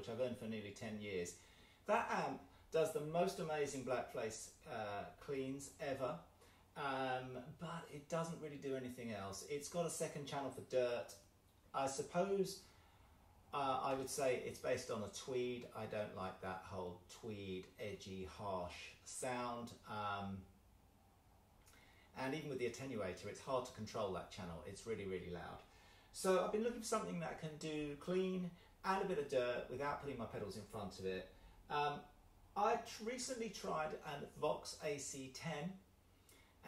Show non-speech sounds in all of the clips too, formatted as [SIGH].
which I've owned for nearly 10 years. That amp does the most amazing blackface uh, cleans ever, um, but it doesn't really do anything else. It's got a second channel for dirt. I suppose uh, I would say it's based on a tweed. I don't like that whole tweed, edgy, harsh sound. Um, and even with the attenuator, it's hard to control that channel. It's really, really loud. So I've been looking for something that can do clean and a bit of dirt without putting my pedals in front of it. Um, I recently tried a Vox AC10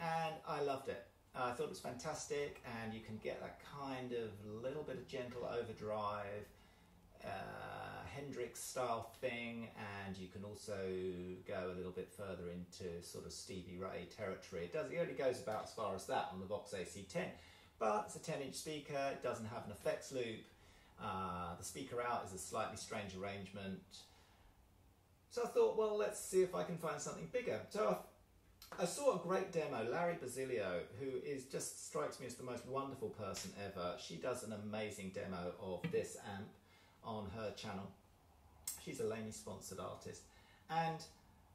and I loved it. I thought it was fantastic and you can get that kind of little bit of gentle overdrive uh, Hendrix style thing, and you can also go a little bit further into sort of Stevie Ray territory. It does it only goes about as far as that on the Vox AC10, but it's a 10 inch speaker. It doesn't have an effects loop. Uh, the speaker out is a slightly strange arrangement. So I thought, well, let's see if I can find something bigger. So I, I saw a great demo, Lari Basilio, who is just strikes me as the most wonderful person ever. She does an amazing demo of this amp on her channel. She's a Laney sponsored artist, and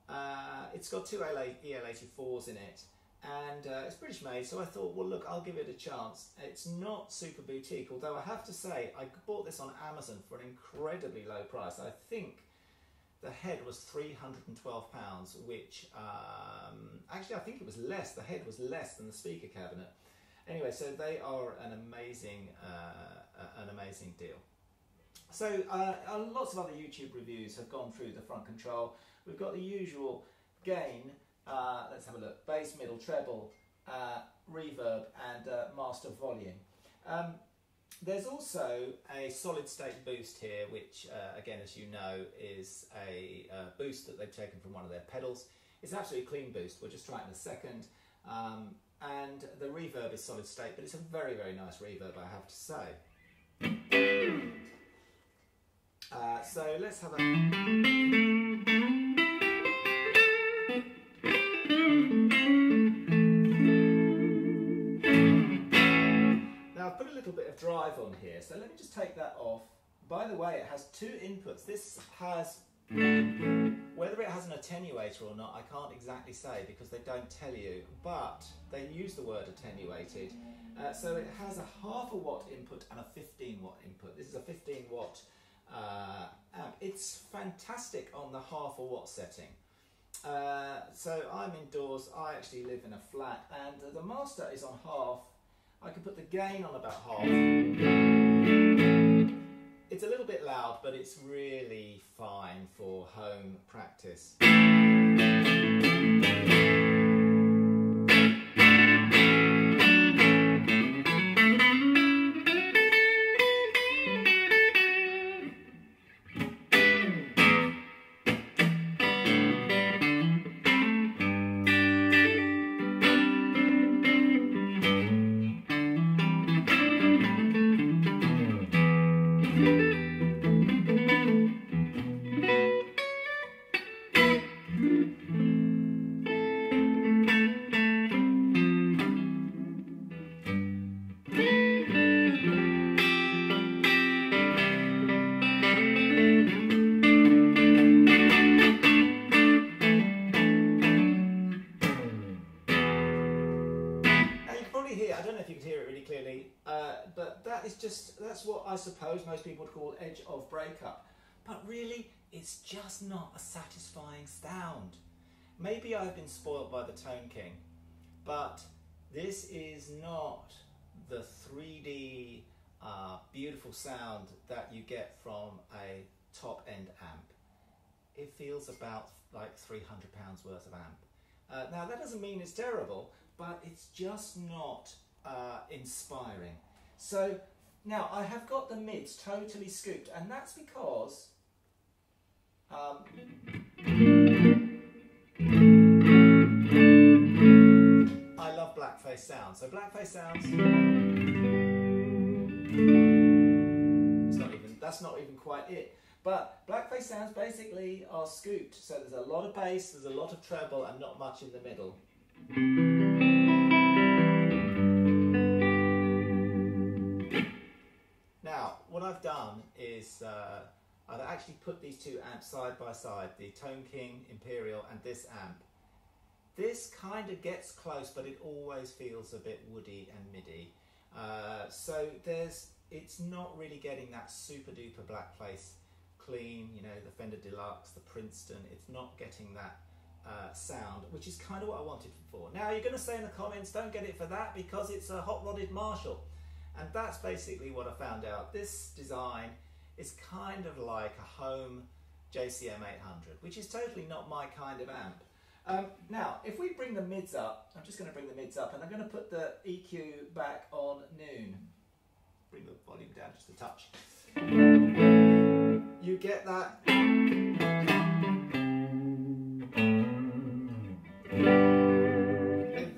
uh, it's got two EL84s in it, and uh, it's British made. So I thought, well, look, I'll give it a chance. It's not super boutique, although I have to say, I bought this on Amazon for an incredibly low price. I think the head was £312, which um, actually I think it was less. The head was less than the speaker cabinet. Anyway, so they are an amazing, uh, an amazing deal. So uh, lots of other YouTube reviews have gone through the front control. We've got the usual gain, uh, let's have a look, bass, middle, treble, uh, reverb and uh, master volume. Um, there's also a solid state boost here, which uh, again, as you know, is a uh, boost that they've taken from one of their pedals. It's absolutely a clean boost, we'll just try it in a second. Um, and the reverb is solid state, but it's a very, very nice reverb, I have to say. Uh, so let's have a. drive on here, so let me just take that off. By the way, it has two inputs. This has, whether it has an attenuator or not, I can't exactly say because they don't tell you, but they use the word attenuated. Uh, so it has a half a watt input and a 15 watt input. This is a 15 watt uh, amp. It's fantastic on the half a watt setting. Uh, so I'm indoors, I actually live in a flat and the master is on half. I can put the gain on about half. It's a little bit loud, but it's really fine for home practice. Just that's what I suppose most people would call edge of breakup. But really, it's just not a satisfying sound. Maybe I've been spoiled by the Tone King, but this is not the 3D uh, beautiful sound that you get from a top end amp. It feels about like 300 pounds worth of amp. Uh, now that doesn't mean it's terrible, but it's just not uh, inspiring. So now, I have got the mids totally scooped, and that's because um, I love blackface sounds. So blackface sounds. It's not even. That's not even quite it. But blackface sounds basically are scooped. So there's a lot of bass, there's a lot of treble, and not much in the middle. What I've done is uh, I've actually put these two amps side by side, the Tone King Imperial and this amp. This kind of gets close, but it always feels a bit woody and middy. Uh, so there's, it's not really getting that super duper blackface clean, you know, the Fender Deluxe, the Princeton, it's not getting that uh, sound, which is kind of what I wanted for. Now you're going to say in the comments, don't get it for that because it's a hot rodded Marshall. And that's basically what I found out. This design is kind of like a home JCM 800, which is totally not my kind of amp. Um, now, if we bring the mids up, I'm just going to bring the mids up and I'm going to put the EQ back on noon. Bring the volume down just a touch. You get that.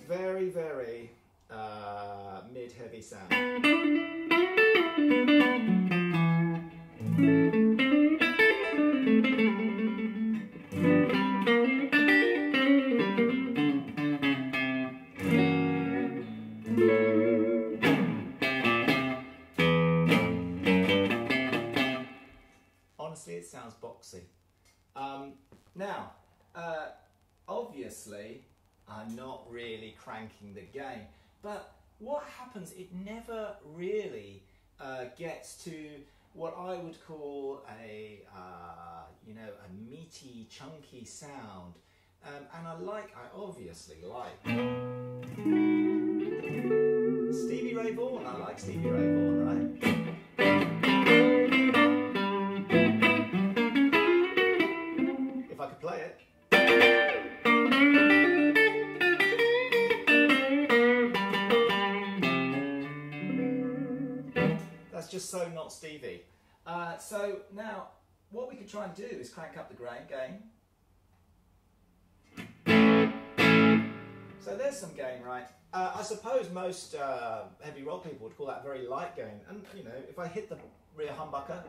Very, very uh, mid-heavy sound. What I would call a, uh, you know, a meaty, chunky sound. Um, and I like, I obviously like Stevie Ray Vaughan. I like Stevie Ray Vaughan, right? If I could play it. That's just so not Stevie. Uh, so now, what we could try and do is crank up the grain gain. So there's some gain, right? Uh, I suppose most uh, heavy rock people would call that very light gain. And you know, if I hit the rear humbucker,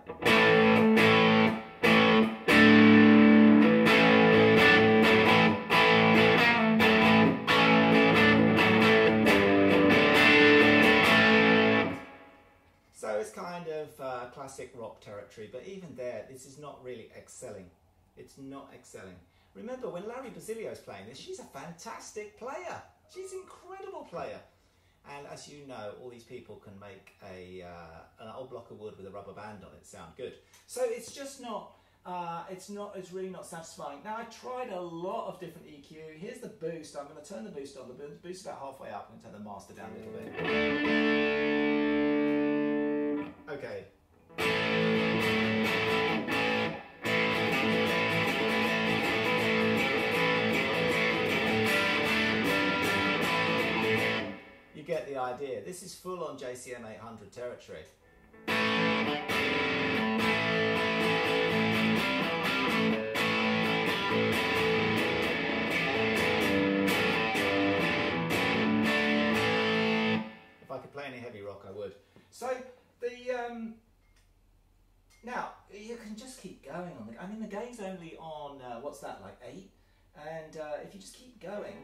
classic rock territory. But even there, this is not really excelling. It's not excelling. Remember when Lari Basilio's playing this, she's a fantastic player. She's an incredible player. And as you know, all these people can make a uh, an old block of wood with a rubber band on it sound good. So it's just not. Uh, it's not. It's really not satisfying. Now I tried a lot of different EQ. Here's the boost. I'm going to turn the boost on. The boost boost about halfway up. I'm going to turn the master down a little bit. Okay. You get the idea. This is full on JCM 800 territory. If I could play any heavy rock, I would. So the um, now you can just keep going on the. I mean, the gain's only on uh, what's that like eight, and uh, if you just keep going.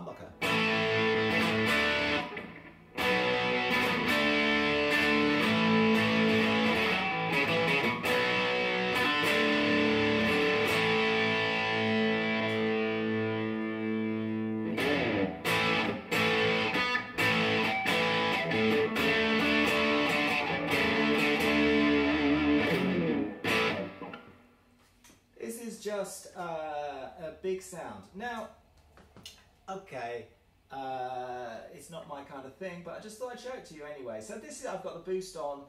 Humbucker. This is just uh, a big sound. Now, okay, Uh, it's not my kind of thing, but I just thought I'd show it to you anyway. So this is I've got the boost on.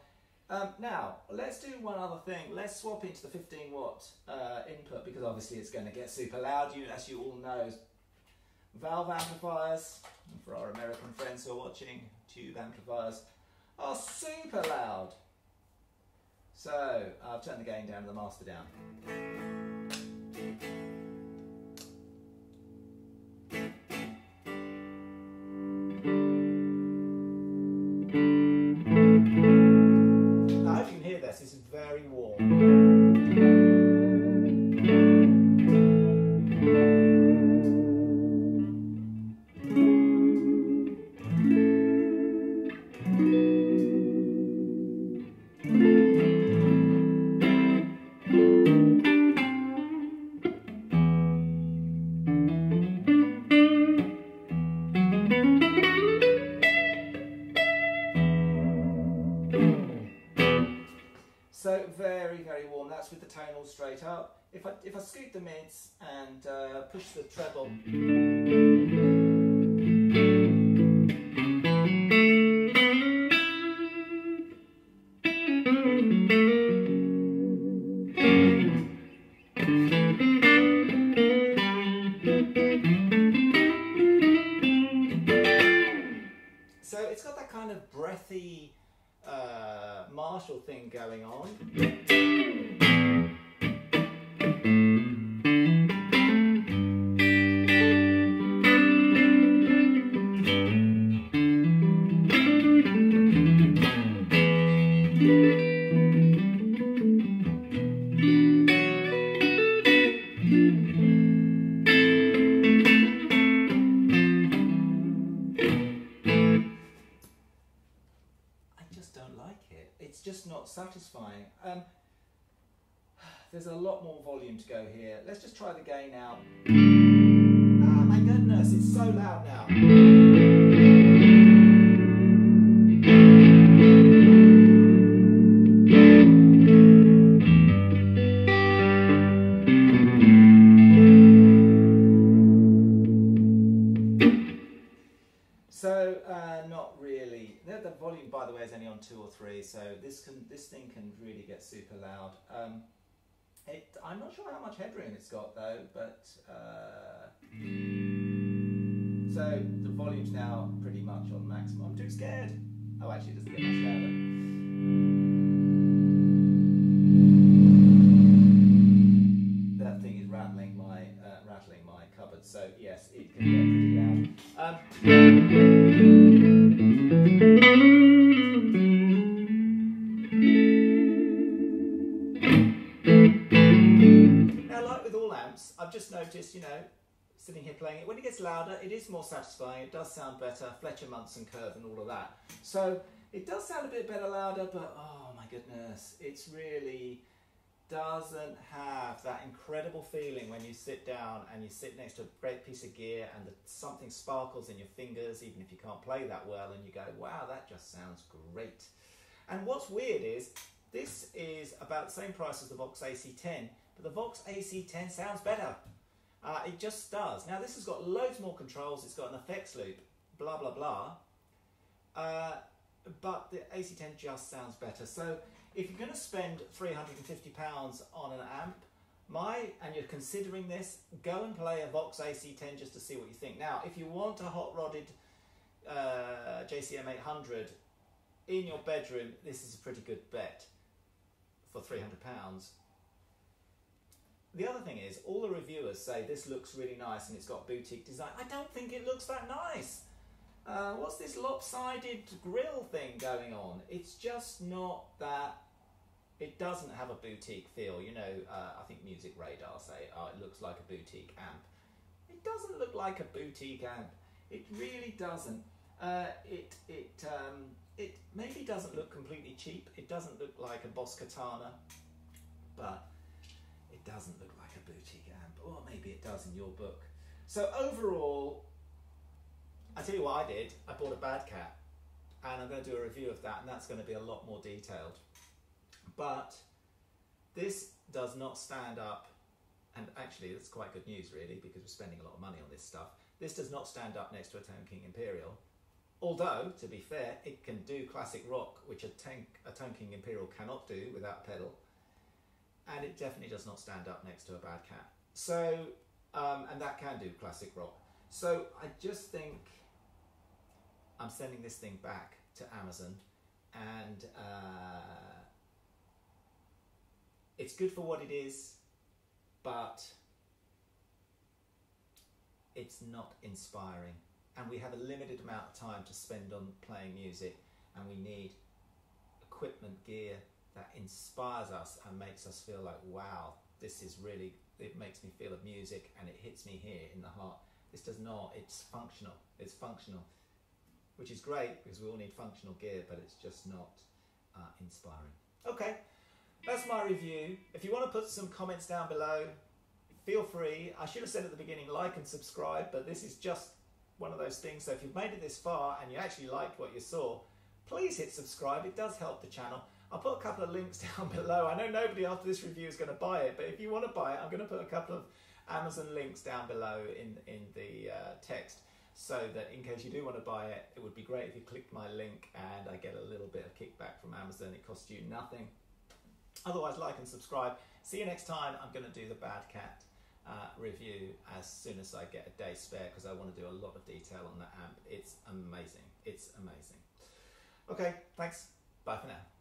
Um, now let's do one other thing. Let's swap into the 15 watt uh, input because obviously it's going to get super loud. You, as you all know, valve amplifiers for our American friends who are watching, tube amplifiers are super loud. So I've turned the gain down, and the master down. Straight satisfying. Um, there's a lot more volume to go here. Let's just try the gain out. Ah, my goodness, it's so loud now. Two or three, so this can this thing can really get super loud. Um, it, I'm not sure how much headroom it's got though, but uh, so the volume's now pretty much on maximum. I'm too scared. Oh, actually, it doesn't get much louder. That thing is rattling my uh, rattling my cupboard. So yes, it can get pretty loud. Um, just you know, sitting here playing it, when it gets louder, it is more satisfying. It does sound better. Fletcher, Munson curve and all of that. So it does sound a bit better louder, but oh my goodness, it's really doesn't have that incredible feeling when you sit down and you sit next to a great piece of gear and the, something sparkles in your fingers, even if you can't play that well, and you go, wow, that just sounds great. And what's weird is this is about the same price as the Vox AC10, but the Vox AC10 sounds better. Uh, it just does. Now this has got loads more controls, it's got an effects loop, blah blah blah. Uh, but the AC10 just sounds better. So if you're going to spend £350 on an amp, my and you're considering this, go and play a Vox AC10 just to see what you think. Now, if you want a hot rodded uh, JCM 800 in your bedroom, this is a pretty good bet for £300 the other thing is, all the reviewers say this looks really nice and it's got boutique design. I don't think it looks that nice. Uh, what's this lopsided grill thing going on? It's just not that. It doesn't have a boutique feel. You know, uh, I think Music Radar say oh, it looks like a boutique amp. It doesn't look like a boutique amp. It really doesn't. Uh, it it um, it maybe doesn't look completely cheap. It doesn't look like a Boss Katana, but it doesn't look like a boutique amp, or maybe it does in your book. So overall, I tell you what I did. I bought a Bad Cat, and I'm going to do a review of that, and that's going to be a lot more detailed. But this does not stand up, and actually, that's quite good news, really, because we're spending a lot of money on this stuff. This does not stand up next to a Tone King Imperial. Although, to be fair, it can do classic rock, which a, tank, a Tone King Imperial cannot do without a pedal. And it definitely does not stand up next to a Bad Cat. So, um, and that can do classic rock. So I just think I'm sending this thing back to Amazon and uh, it's good for what it is, but it's not inspiring. And we have a limited amount of time to spend on playing music, and we need equipment, gear that inspires us and makes us feel like, wow, this is really, it makes me feel of music and it hits me here in the heart. This does not, it's functional. It's functional, which is great because we all need functional gear, but it's just not uh, inspiring. Okay, that's my review. If you want to put some comments down below, feel free. I should have said at the beginning, like and subscribe, but this is just one of those things. So if you've made it this far and you actually liked what you saw, please hit subscribe. It does help the channel. I'll put a couple of links [LAUGHS] down below. I know nobody after this review is going to buy it, but if you want to buy it, I'm going to put a couple of Amazon links down below in, in the uh, text so that in case you do want to buy it, it would be great if you clicked my link and I get a little bit of kickback from Amazon. It costs you nothing. Otherwise, like and subscribe. See you next time. I'm going to do the Bad Cat uh, review as soon as I get a day spare because I want to do a lot of detail on that amp. It's amazing. It's amazing. Okay, thanks. Bye for now.